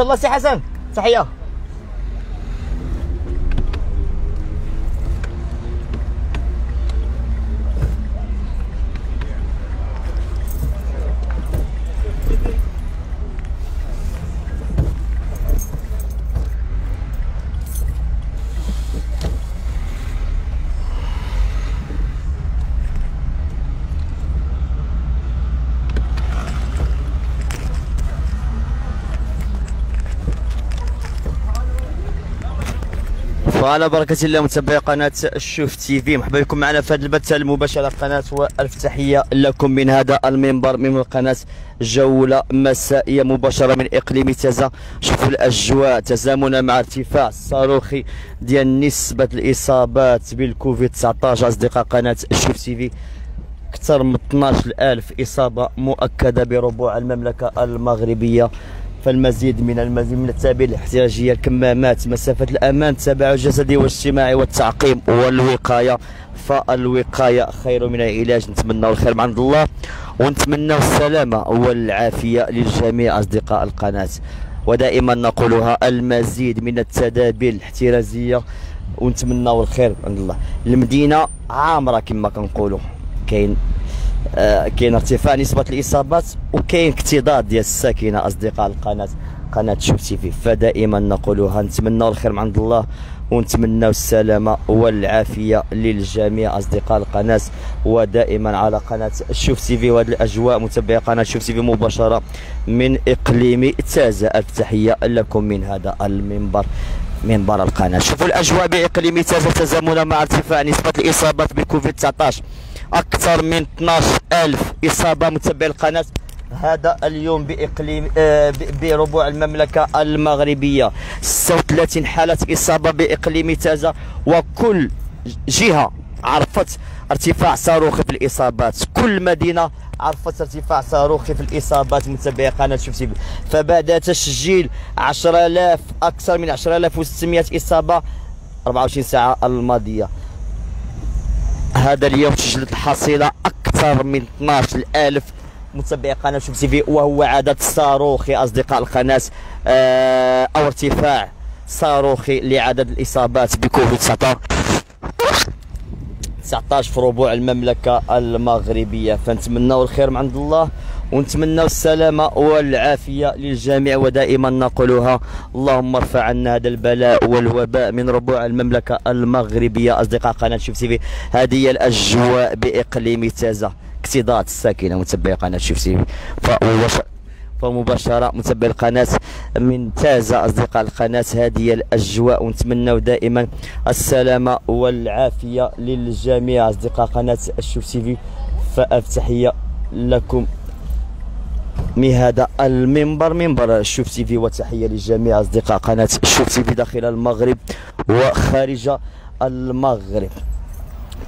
الله سي حسن. تحيه وعلى بركة الله متابعي قناة الشوف تي في مرحبا بكم معنا في هذا البث المباشر على القناة وألف تحية لكم من هذا المنبر من قناة جولة مسائية مباشرة من إقليم تازا. شوفوا الأجواء تزامنا مع ارتفاع الصاروخي ديال نسبة الإصابات بالكوفيد 19 أصدقاء قناة الشوف تي في أكثر من 12 ألف إصابة مؤكدة بربوع المملكة المغربية. فالمزيد من المزيد من التدابير الاحتياجيه الكمامات مسافة الأمان التباعد الجسدي والاجتماعي والتعقيم والوقاية. فالوقاية خير من العلاج. نتمنى الخير من عند الله ونتمنى السلامة والعافية للجميع أصدقاء القناة. ودائما نقولها المزيد من التدابير الاحترازية ونتمنى الخير عند الله. المدينة عامرة كما كنقولوا. كاين كاين ارتفاع نسبة الإصابات وكاين اكتظاظ ديال الساكنة أصدقاء القناة قناة شوف تيفي فدائما نقولها نتمنى الخير من عند الله ونتمنى السلامة والعافية للجميع أصدقاء القناة ودائما على قناة شوف تيفي وهذه الأجواء متابعي قناة شوف تيفي مباشرة من إقليم تازة ألف تحية لكم من هذا المنبر منبر القناة. شوفوا الأجواء بإقليم تازة تزامنا مع ارتفاع نسبة الإصابات بكوفيد 19 أكثر من 12 ألف إصابة متابعي القناة. هذا اليوم بإقليم آه بربوع المملكة المغربية. 36 حاله إصابة بإقليم تازة وكل جهة عرفت ارتفاع صاروخي في الإصابات. كل مدينة عرفت ارتفاع صاروخي في الإصابات متابعي قناة شفتي فبعد تسجيل 10000 أكثر من 10600 إصابة 24 ساعة الماضية. هذا اليوم سجلت الحصيلة أكثر من 12 ألف متابعي قناة شوف تي في وهو عدد صاروخي أصدقاء القناة. آه، أو ارتفاع صاروخي لعدد الإصابات بكوفيد 19 19 في ربوع المملكة المغربية. فنتمنوا الخير من عند الله ونتمنى السلامة والعافية للجميع ودائما نقولها. اللهم ارفع عنا هذا البلاء والوباء من ربوع المملكة المغربية. أصدقاء قناة شوف تي في هذه هي الأجواء بإقليم تازة. اكتظاظ الساكنة متابعي قناة شوف تي في. فمباشرة متابعي القناة من تازة أصدقاء القناة هذه الأجواء ونتمنى دائما السلامة والعافية للجميع أصدقاء قناة الشوف تي في. فألف تحية لكم من هذا المنبر منبر الشوف تي في وتحية لجميع أصدقاء قناة الشوف تي في داخل المغرب وخارج المغرب.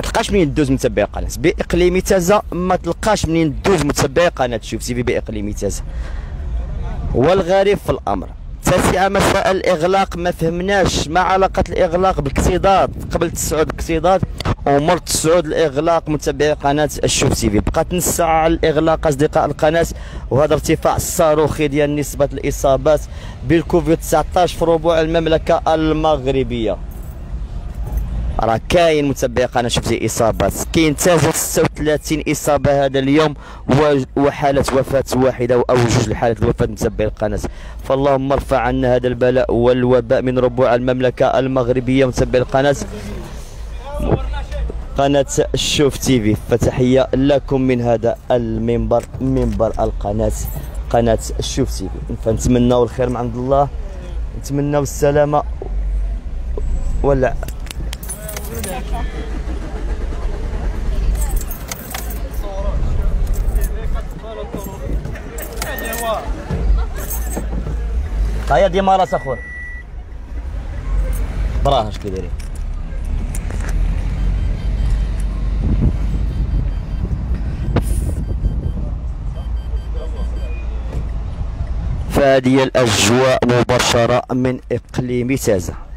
تلقاش منين دوز متابعي قناة. باقليم تازا ما تلقاش منين دوز متابعي قناة. شوف تي في باقليم تازا والغريب في الأمر. تاسعة مساء الإغلاق ما فهمناش ما علاقة الإغلاق بالاكتظاظ قبل تسعود الاكتظاظ ومور تسعود الإغلاق متابعي قناة. الشوف تي في بقات نص ساعة على الإغلاق أصدقاء القناة. وهذا ارتفاع الصاروخي ديال نسبة الإصابات بالكوفيد 19 في ربوع المملكة المغربية. راه كاين متابعي قناه شفتي اصابات كاين حتى 36 إصابة هذا اليوم وحالة وفاة واحدة أو جوج الحالات الوفاه متابعي القناه فاللهم ارفع عنا هذا البلاء والوباء من ربوع المملكة المغربية. متابعي القناه قناة الشوف تي في فتحية لكم من هذا المنبر منبر القناة قناة الشوف تي في فنتمنوا الخير من عند الله نتمنوا السلامة ولا هيا دي مارس اخويا براه اش كيديري فهذه الأجواء مباشرة من إقليم تازه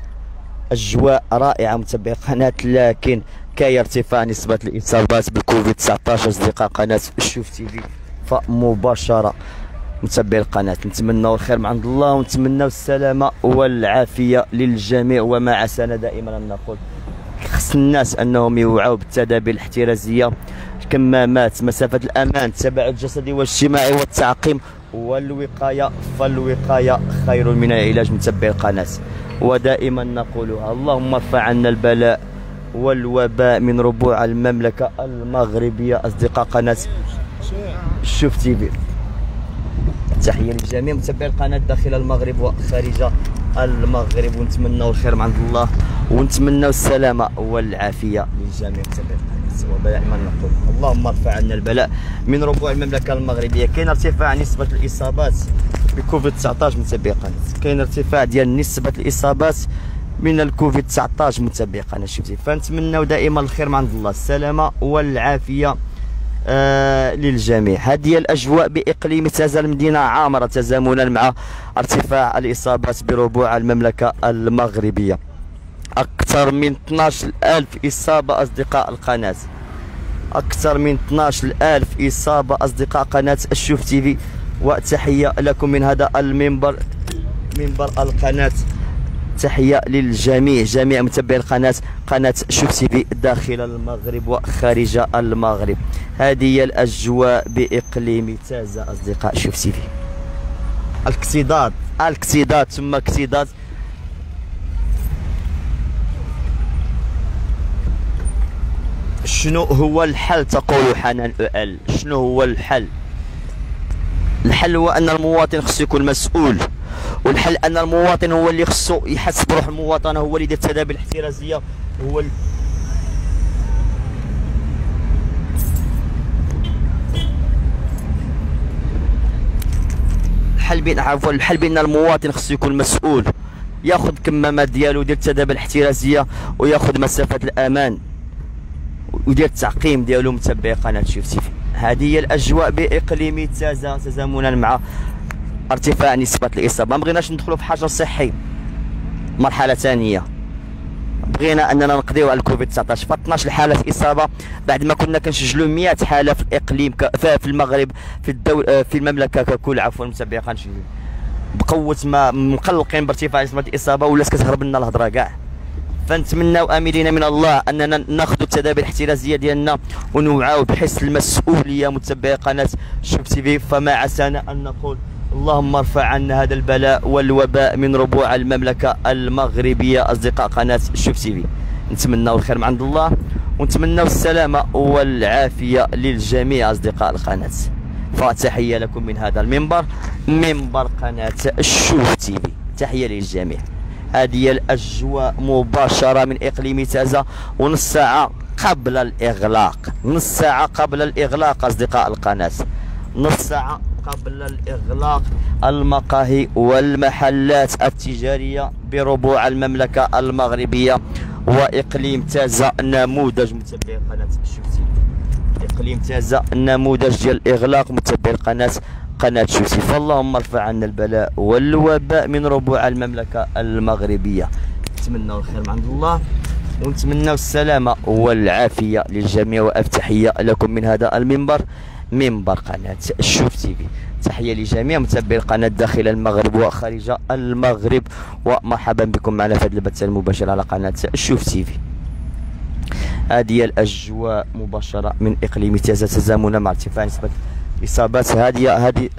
أجواء رائعة متابعي قناة. لكن كاي ارتفاع نسبة الإصابات بالكوفيد 19 أصدقاء قناة الشوف تي في فمباشرة. متابعي القناة نتمنوا الخير من عند الله ونتمنوا السلامة والعافية للجميع. وما عسانا دائما نقول خص الناس أنهم يوعوا بالتدابير الاحترازية الكمامات مسافة الأمان التباعد الجسدي والاجتماعي والتعقيم. والوقاية فالوقاية خير من العلاج متابعي القناة. ودائما نقولها اللهم ارفع عنا البلاء والوباء من ربوع المملكة المغربية. أصدقاء قناة شوف تي في. تحية للجميع متابعي القناة داخل المغرب وخارج المغرب ونتمنوا الخير من عند الله ونتمنوا السلامة والعافية للجميع متابعي القناه ودائما نقول. اللهم ارفع عنا البلاء من ربوع المملكة المغربية. كاين ارتفاع نسبة الإصابات بكوفيد 19 متابعي القناه كاين ارتفاع ديال نسبة الإصابات من الكوفيد 19 متابعي قناه شفتي؟ فنتمنوا دائما الخير من عند الله السلامة والعافية. آه للجميع. هذه الأجواء بإقليم تازا المدينة عامرة تزامنا مع ارتفاع الإصابات بربوع المملكة المغربية. أكثر من 12 ألف إصابة أصدقاء القناة. أكثر من 12 ألف إصابة أصدقاء قناة الشوف تي في. وتحية لكم من هذا المنبر منبر القناة. تحية للجميع جميع متابعي القناة قناة شوف تي في داخل المغرب وخارج المغرب. هذه هي الأجواء بإقليم تازا أصدقاء شوف تي في. الاكتضاد الاكتضاد ثم اكتضاد شنو هو الحل؟ تقول حنان ال شنو هو الحل؟ الحل هو أن المواطن خصو يكون مسؤول. والحل أن المواطن هو اللي خصو يحس بروح المواطنه هو اللي يدير التدابير الاحترازية هو الحل بين عفوا الحل بين المواطن خصو يكون مسؤول ياخذ كمامات ديالو يدير التدابير الاحترازية وياخذ مسافة الأمان ويدير التعقيم ديالو متبع قناه تيفي هذه هي الأجواء بإقليم تازا تزامنا مع ارتفاع نسبة الإصابة. ما بغيناش ندخلوا في حجر صحي. مرحلة ثانية. بغينا أننا نقضيو على الكوفيد 19 ف 12 حاله إصابة. بعد ما كنا كنسجلوا 100 حالة في الإقليم في المغرب في الدول آه، في المملكة ككل عفوا متابعين بقوة ما مقلقين بارتفاع نسبة الإصابة ولات كتهرب لنا الهضرة كاع. فنتمناو آملين من الله أننا ناخذ التدابير الاحترازية ديالنا ونوعاو بحس المسؤولية. متابعي قناة شوف تي في. فما عسانا أن نقول اللهم ارفع عنا هذا البلاء والوباء من ربوع المملكة المغربية أصدقاء قناة شوف تي في. نتمناو الخير من عند الله ونتمناو السلامة والعافية للجميع أصدقاء القناة. فتحيه لكم من هذا المنبر منبر قناة شوف تي في. تحية للجميع. هذه الأجواء مباشرة من إقليم تازا ونص ساعة قبل الإغلاق. نص ساعة قبل الإغلاق أصدقاء القناة. نص ساعة قبل الإغلاق. المقاهي والمحلات التجارية بربوع المملكة المغربية وإقليم تازا نموذج متابعي قناة الشمسي إقليم تازا نموذج ديال الإغلاق متابعي القناة قناة شوسي فاللهم ارفع عنا البلاء والوباء من ربوع المملكة المغربية. نتمنى الخير من عند الله ونتمنى السلامة والعافية للجميع. وأفتحية لكم من هذا المنبر. منبر قناة الشوف تي في. تحية لجميع متابعي القناة داخل المغرب وخارج المغرب ومرحبا بكم معنا في هذا البث المباشر على قناة الشوف تي في. هذه الأجواء مباشرة من إقليم تازا تزامنا مع ارتفاع نسبة الإصابات هذه هذه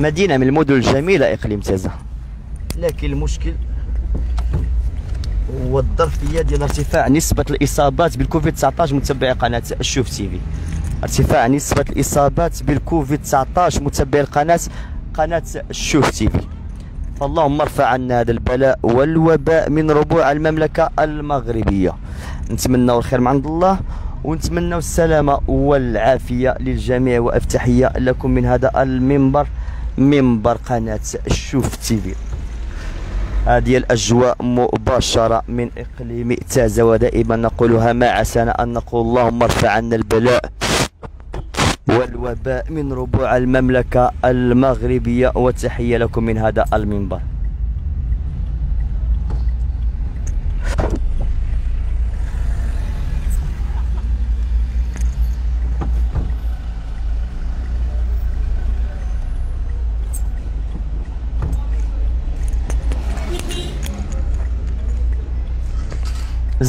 مدينة من المدن الجميلة إقليم تازا لكن المشكل هو الظرفية ديال ارتفاع نسبة الإصابات بالكوفيد 19 متبعي قناة الشوف تي في. ارتفاع نسبة الإصابات بالكوفيد 19 متبعي القناة قناة الشوف تي في. فاللهم ارفع عنا هذا البلاء والوباء من ربوع المملكة المغربية. نتمنى الخير من عند الله ونتمنى السلامة والعافية للجميع وأفتحية لكم من هذا المنبر. منبر قناة الشوف تي في هذه الأجواء مباشرة من إقليم تازة ودائما نقولها ما عسانا أن نقول اللهم ارفع عنا البلاء والوباء من ربوع المملكة المغربية وتحية لكم من هذا المنبر.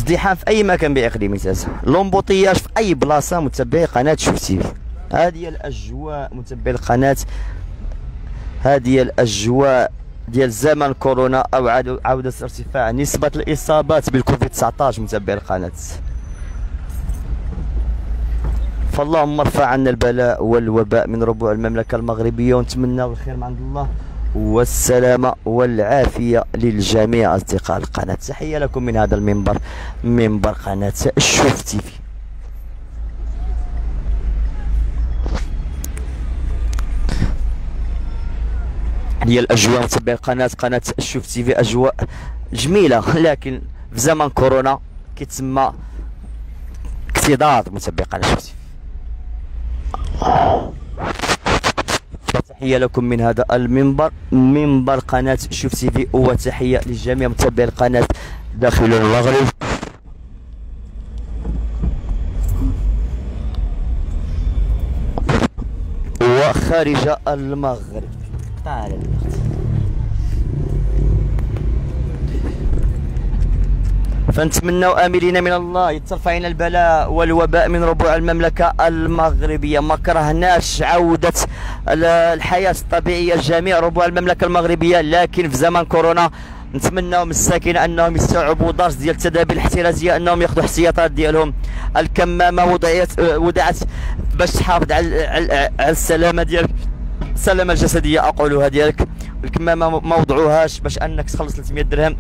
ازدحام في أي مكان بإقليم تازه لومبوطياج في أي بلاصة متبعي قناة شوف تيفي هذه الأجواء متبعي القناة. هذه الأجواء ديال زمن كورونا أو عودة ارتفاع. نسبة الإصابات بالكوفيد 19 متبعي القناة. فاللهم ارفع عنا البلاء والوباء من ربوع المملكة المغربية ونتمنى الخير من عند الله. والسلامة والعافية للجميع أصدقاء القناة. تحية لكم من هذا المنبر منبر قناة الشوف تيفي هي الأجواء متابعين القناة قناة الشوف تيفي أجواء جميلة لكن في زمن كورونا كيتسمى اكتظاظ متابعين قناة الشوف تيفي تحية لكم من هذا المنبر منبر قناة شوف تي في وتحية لجميع متابعي القناة. داخل المغرب. وخارج المغرب. تعال فنتمنوا آملين من الله يترفع عنا البلاء والوباء من ربوع المملكة المغربية. ما كرهناش عودة الحياة الطبيعية لجميع ربوع المملكة المغربية لكن في زمن كورونا نتمنوا من الساكنه أنهم يستوعبوا درس ديال التدابير الاحترازيه أنهم ياخذوا احتياطات ديالهم. الكمامة وضعت وضعت باش تحافظ على على السلامة ديالك السلامة الجسدية أقولها ديالك. الكمامة ما وضعوهاش باش أنك تخلص 300 درهم.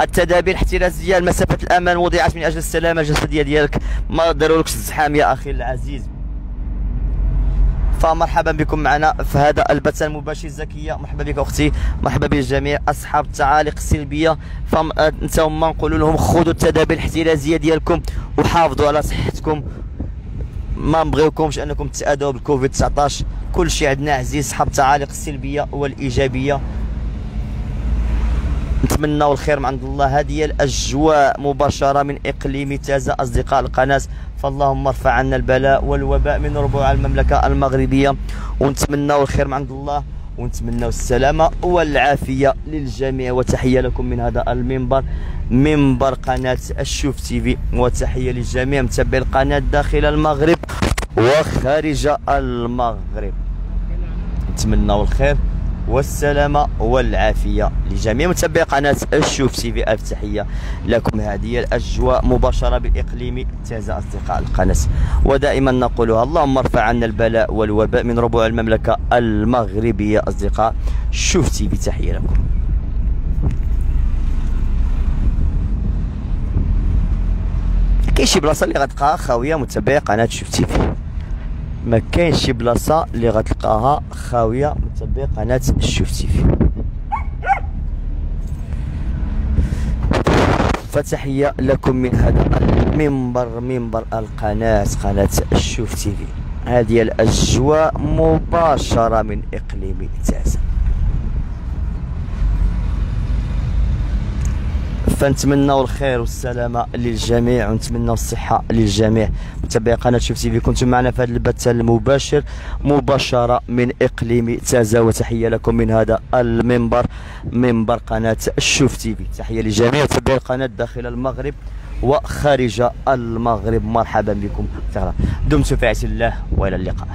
التدابير الاحترازيه مسافة الأمان وضعت من أجل السلامة الجسدية ديالك. ما دارولكش الزحام يا أخي العزيز. فمرحبا بكم معنا في هذا البث المباشر. الزكيه مرحبا بك أختي مرحبا بالجميع. أصحاب التعاليق السلبية. فانت هما نقول لهم خذوا التدابير الاحترازية ديالكم وحافظوا على صحتكم. ما نبغيوكمش أنكم تتأذوا بالكوفيد 19 كل شيء عندنا عزيز. أصحاب التعاليق السلبية والإيجابية. نتمنى الخير من عند الله. هذه الأجواء مباشرة من إقليم تازة أصدقاء القناة. فاللهم ارفع عنا البلاء والوباء من ربوع المملكة المغربية. ونتمنى الخير من عند الله. ونتمنى السلامة والعافية للجميع. وتحية لكم من هذا المنبر. منبر قناة الشوف تي في. وتحية للجميع متابعي القناة داخل المغرب وخارج المغرب. نتمنى الخير. والسلامة والعافية لجميع متابعي قناة الشوف تي في. ألف تحية لكم. هذه الأجواء مباشرة بإقليم تازة أصدقاء القناة. ودائما نقولها اللهم ارفع عنا البلاء والوباء من ربوع المملكة المغربية. أصدقاء شوف تي في تحية لكم. كاين شي بلاصة اللي غتلقاها خاويه متابعي قناة شوف تي في. ما كاينش شي بلاصة اللي غتلقاها خاوية متابعي قناة الشوف تيفي فتحية لكم من هذا المنبر منبر القناة قناة الشوف تيفي هذه الأجواء مباشرة من إقليم تعزه فنتمنوا الخير والسلامه للجميع ونتمنوا الصحة للجميع. متابعي قناة شوف تي في كنتم معنا في هذا البث المباشر مباشرة من إقليم تازا. وتحية لكم من هذا المنبر منبر قناة الشوف تي في. تحية للجميع متابعي القناه داخل المغرب وخارج المغرب. مرحبا بكم. دمتم في عز الله وإلى اللقاء.